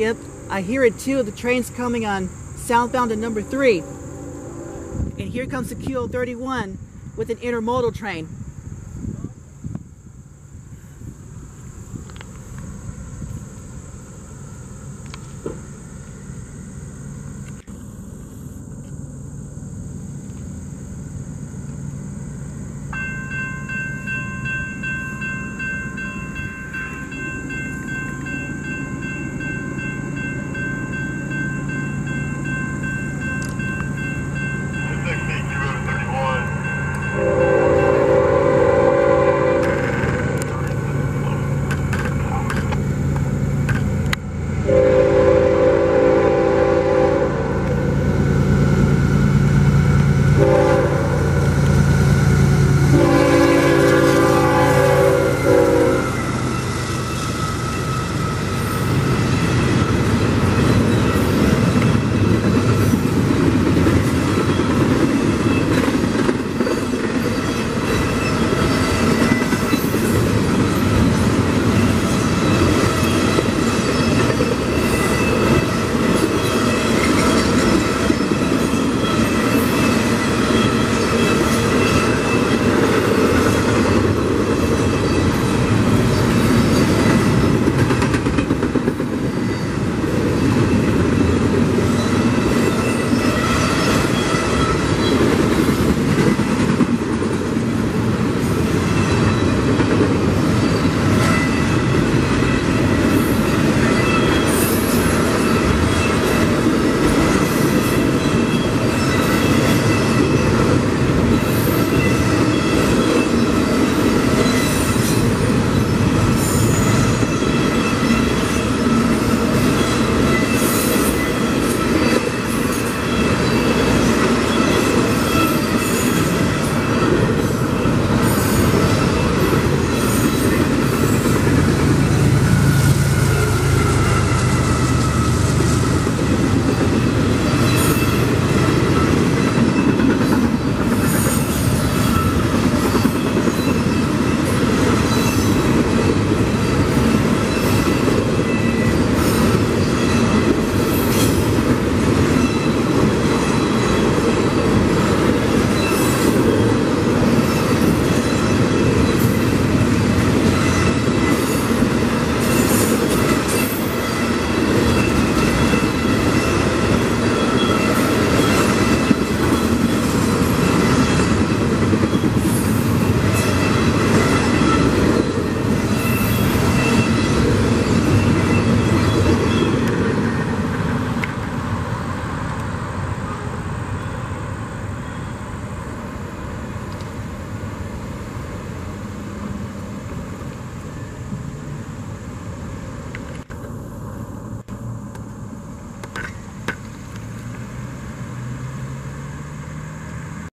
Yep, I hear it too. The train's coming on southbound to number three. And here comes the Q031 with an intermodal train.